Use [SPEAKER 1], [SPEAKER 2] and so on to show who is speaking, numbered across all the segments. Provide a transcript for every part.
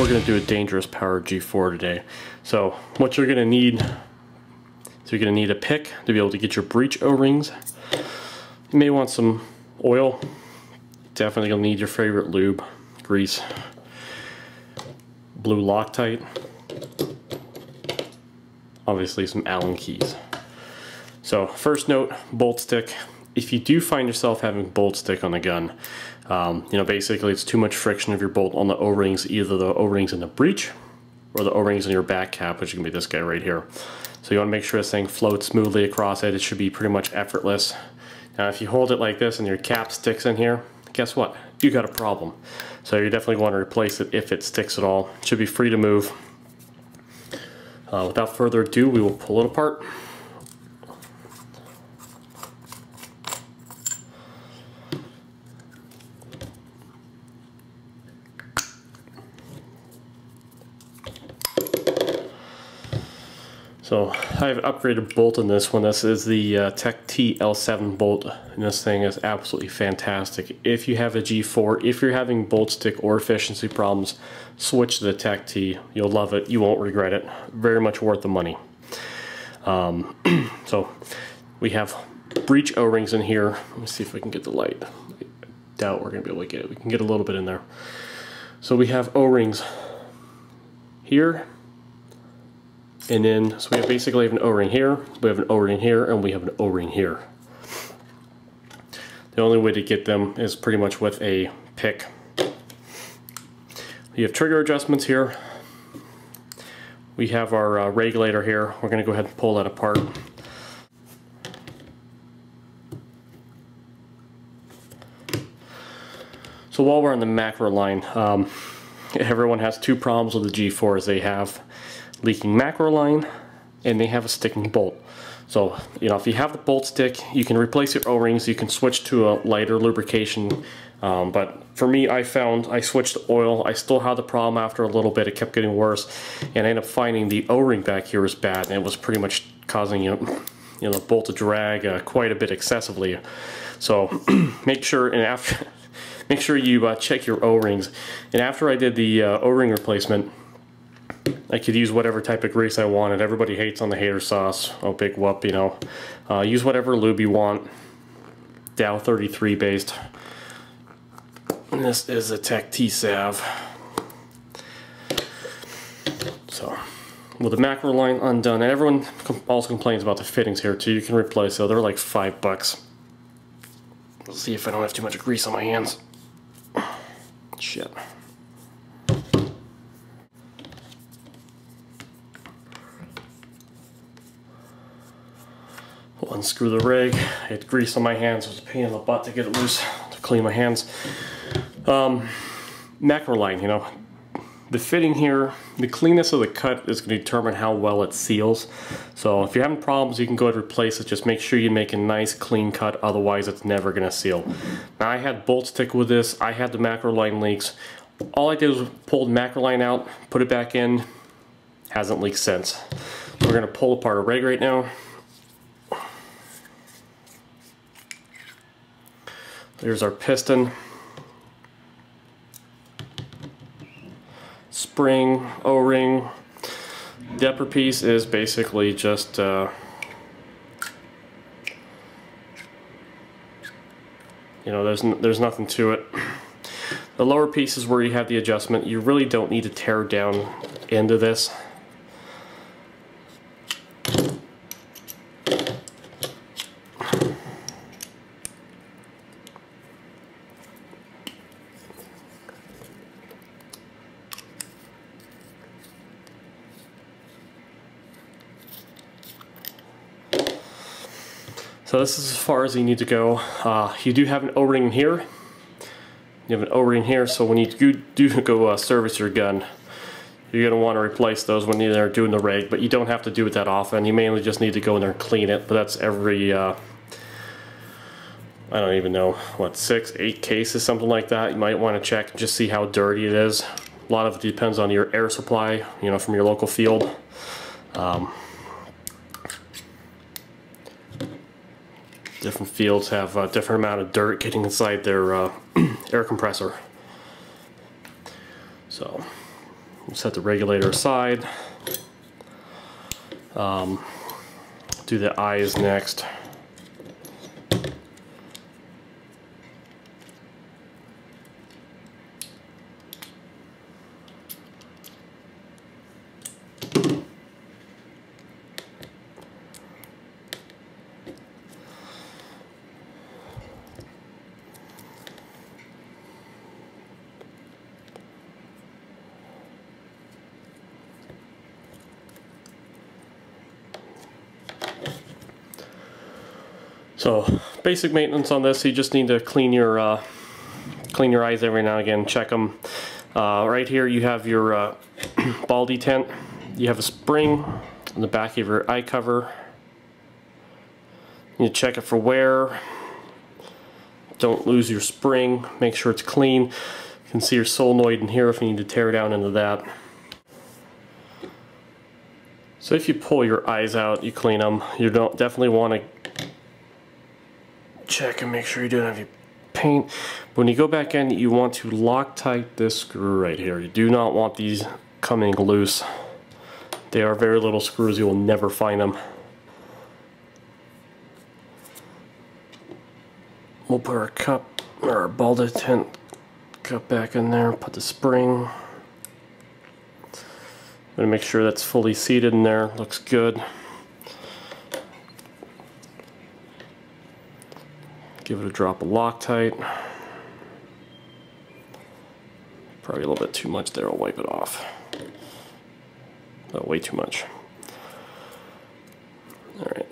[SPEAKER 1] we're going to do a dangerous power G4 today. So what you're going to need, so you're going to need a pick to be able to get your breech O-rings. You may want some oil. Definitely to need your favorite lube, grease, blue Loctite, obviously some Allen keys. So first note, bolt stick. If you do find yourself having bolt stick on the gun, um, you know, basically it's too much friction of your bolt on the O-rings, either the O-rings in the breech or the O-rings in your back cap, which can be this guy right here. So you want to make sure this thing floats smoothly across it. It should be pretty much effortless. Now if you hold it like this and your cap sticks in here, guess what? You got a problem. So you definitely want to replace it if it sticks at all. It should be free to move. Uh, without further ado, we will pull it apart. So I have upgraded bolt in this one. This is the uh, Tech TL7 bolt, and this thing is absolutely fantastic. If you have a G4, if you're having bolt stick or efficiency problems, switch to the Tech T. You'll love it. You won't regret it. Very much worth the money. Um, so we have breech O-rings in here. Let me see if we can get the light. I doubt we're going to be able to get it. We can get a little bit in there. So we have O-rings here and then, so we have basically have an O-ring here, we have an O-ring here, and we have an O-ring here. The only way to get them is pretty much with a pick. You have trigger adjustments here. We have our uh, regulator here. We're going to go ahead and pull that apart. So while we're on the macro line, um, everyone has two problems with the G4s. They have leaking macro line and they have a sticking bolt. So, you know, if you have the bolt stick, you can replace your O-rings, you can switch to a lighter lubrication. Um, but for me, I found I switched oil. I still had the problem after a little bit. It kept getting worse. And I ended up finding the O-ring back here was bad and it was pretty much causing, you know, you know the bolt to drag uh, quite a bit excessively. So make sure and after make sure you uh, check your O-rings. And after I did the uh, O-ring replacement, I could use whatever type of grease I wanted. Everybody hates on the hater sauce. Oh, big whoop, you know. Uh, use whatever lube you want. Dow 33 based. And this is a Tech T-Sav. So, with the macro line undone, everyone also complains about the fittings here too. You can replace so they're like five bucks. Let's see if I don't have too much grease on my hands. Shit. Unscrew the reg. I had grease on my hands. It was a pain in the butt to get it loose, to clean my hands. Um, macro line, you know, the fitting here, the cleanness of the cut is going to determine how well it seals. So if you're having problems, you can go ahead and replace it. Just make sure you make a nice clean cut, otherwise it's never going to seal. Now I had bolt stick with this. I had the macro line leaks. All I did was pull the macro line out, put it back in. Hasn't leaked since. So we're going to pull apart a reg right now. There's our piston. Spring, O-ring. The upper piece is basically just uh, you know there's there's nothing to it. The lower piece is where you have the adjustment. You really don't need to tear down into this. So this is as far as you need to go. Uh, you do have an O-ring here. You have an O-ring here, so when you do, do go uh, service your gun, you're going to want to replace those when you're doing the reg, but you don't have to do it that often. You mainly just need to go in there and clean it, but that's every, uh, I don't even know, what, six, eight cases, something like that. You might want to check and just see how dirty it is. A lot of it depends on your air supply, you know, from your local field. Um, different fields have a different amount of dirt getting inside their uh, air compressor. So set the regulator aside. Um, do the eyes next. So basic maintenance on this, you just need to clean your uh, clean your eyes every now and again, check them. Uh, right here you have your uh, ball detent. You have a spring in the back of your eye cover. You check it for wear. Don't lose your spring. Make sure it's clean. You can see your solenoid in here if you need to tear down into that. So if you pull your eyes out, you clean them. You don't definitely want to check and make sure you don't have any paint. When you go back in, you want to Loctite this screw right here. You do not want these coming loose. They are very little screws, you will never find them. We'll put our cup, or our ball detent cup back in there, put the spring. I'm gonna make sure that's fully seated in there, looks good. Give it a drop of Loctite. Probably a little bit too much there, I'll wipe it off. Oh, way too much. Alright.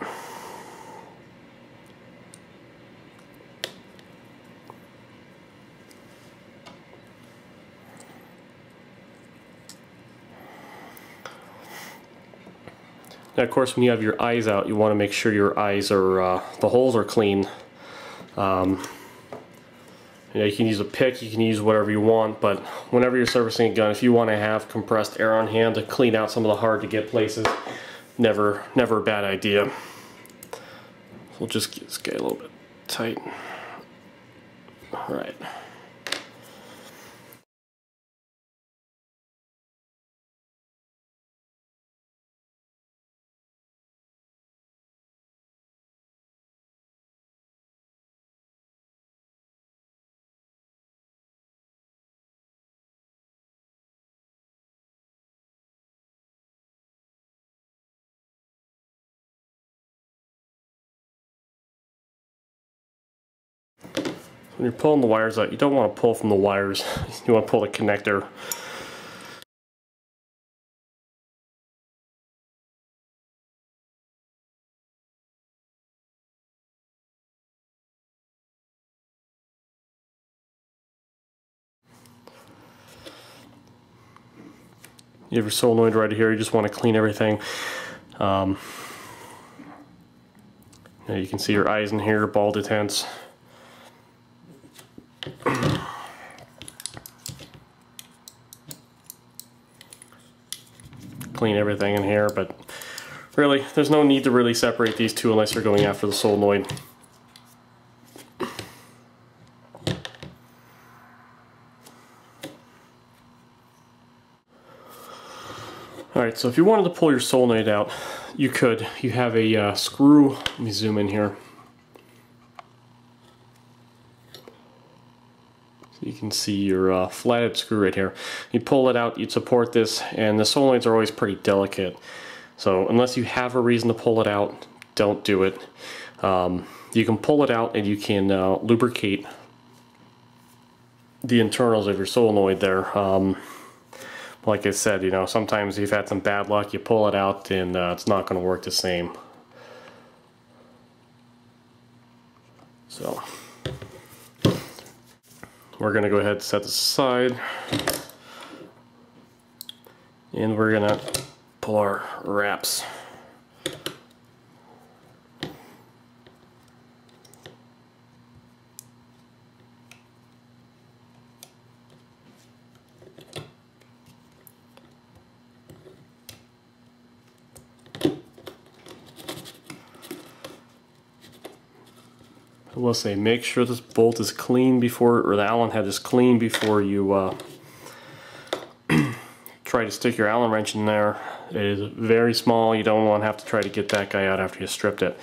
[SPEAKER 1] Now, of course, when you have your eyes out, you want to make sure your eyes are, uh, the holes are clean. Um, you, know, you can use a pick, you can use whatever you want, but whenever you're servicing a gun, if you want to have compressed air on hand to clean out some of the hard to get places, never, never a bad idea. We'll just get this guy a little bit tight. All right. When you're pulling the wires out, you don't want to pull from the wires. You want to pull the connector. You have your solenoid right here, you just want to clean everything. Um, you can see your eyes in here, ball detents. Clean everything in here, but really, there's no need to really separate these two unless you're going after the solenoid. Alright, so if you wanted to pull your solenoid out, you could. You have a uh, screw, let me zoom in here. You can see your uh, flathead screw right here. You pull it out, you'd support this, and the solenoids are always pretty delicate. So unless you have a reason to pull it out, don't do it. Um, you can pull it out and you can uh, lubricate the internals of your solenoid there. Um, like I said, you know, sometimes you've had some bad luck, you pull it out and uh, it's not going to work the same. So we're going to go ahead and set this aside. And we're going to pull our wraps. Will say make sure this bolt is clean before, or the Allen head is clean before you uh, try to stick your Allen wrench in there. It is very small. You don't want to have to try to get that guy out after you stripped it.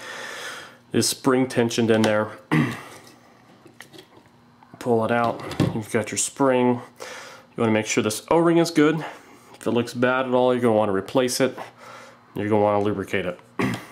[SPEAKER 1] Is spring tensioned in there. Pull it out. You've got your spring. You want to make sure this O-ring is good. If it looks bad at all, you're going to want to replace it. You're going to want to lubricate it.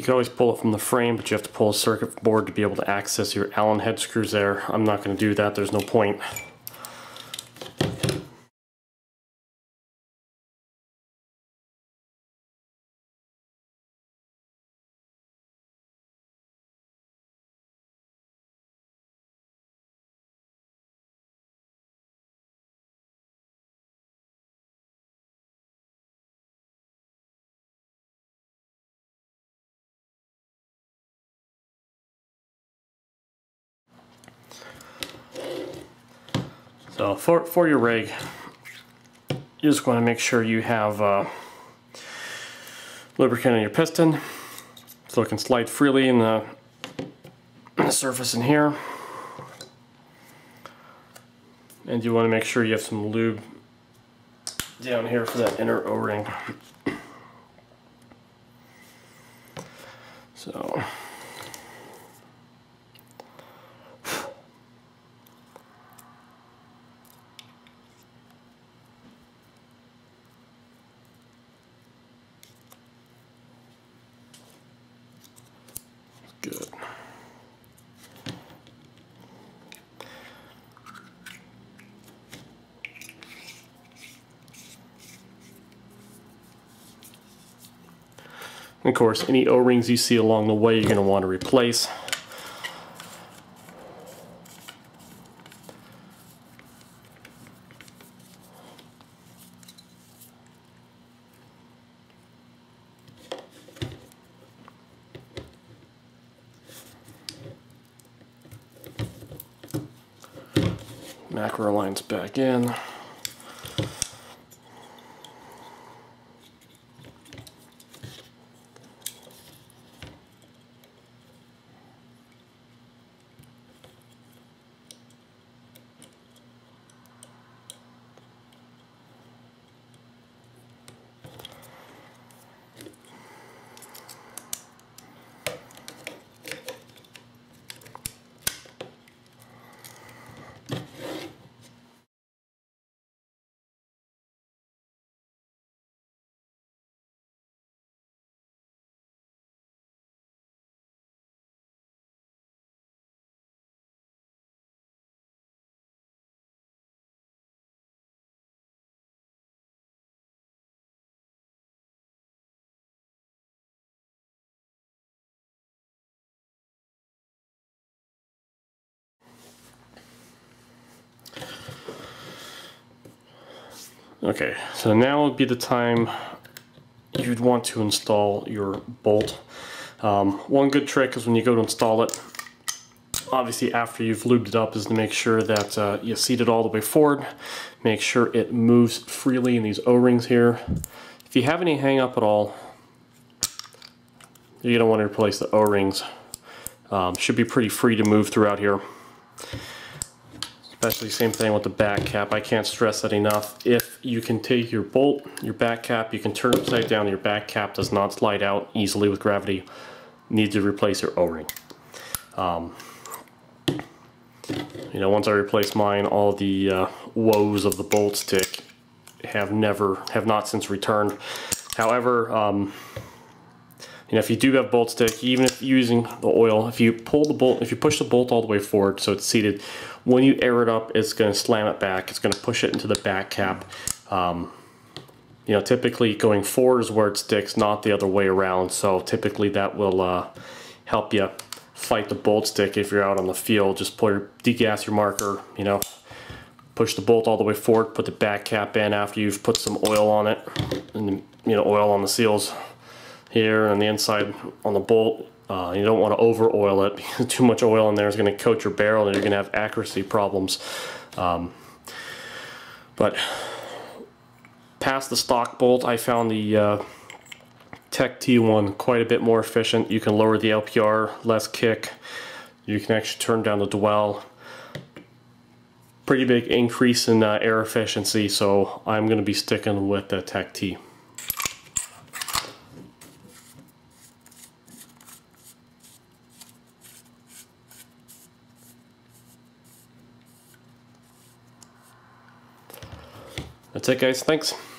[SPEAKER 1] You can always pull it from the frame, but you have to pull a circuit board to be able to access your Allen head screws there. I'm not going to do that, there's no point. So for, for your reg, you just want to make sure you have uh, lubricant on your piston so it can slide freely in the, in the surface in here. And you want to make sure you have some lube down here for that inner O-ring. So Good. Of course, any O-rings you see along the way you're going to want to replace. macro lines back in. Okay, so now would be the time you'd want to install your bolt. Um, one good trick is when you go to install it, obviously after you've lubed it up is to make sure that uh, you seat it all the way forward. Make sure it moves freely in these O-rings here. If you have any hang up at all, you're going to want to replace the O-rings. Um, should be pretty free to move throughout here. Especially same thing with the back cap. I can't stress that enough. If you can take your bolt, your back cap, you can turn upside down. Your back cap does not slide out easily with gravity. Need to replace your O-ring. Um, you know, once I replace mine, all the uh, woes of the bolt stick have never, have not since returned. However, um, know, if you do have bolt stick, even if using the oil, if you pull the bolt, if you push the bolt all the way forward so it's seated, when you air it up, it's going to slam it back. It's going to push it into the back cap. Um, you know, typically going forward is where it sticks, not the other way around. So typically that will uh, help you fight the bolt stick if you're out on the field. Just pull your, degas your marker, you know, push the bolt all the way forward, put the back cap in after you've put some oil on it, and you know, oil on the seals here on the inside on the bolt. Uh, you don't want to over oil it because too much oil in there is going to coat your barrel and you're going to have accuracy problems. Um, but past the stock bolt, I found the uh, Tech T1 quite a bit more efficient. You can lower the LPR, less kick. You can actually turn down the dwell. Pretty big increase in uh, air efficiency, so I'm going to be sticking with the Tech T. That's it guys, thanks.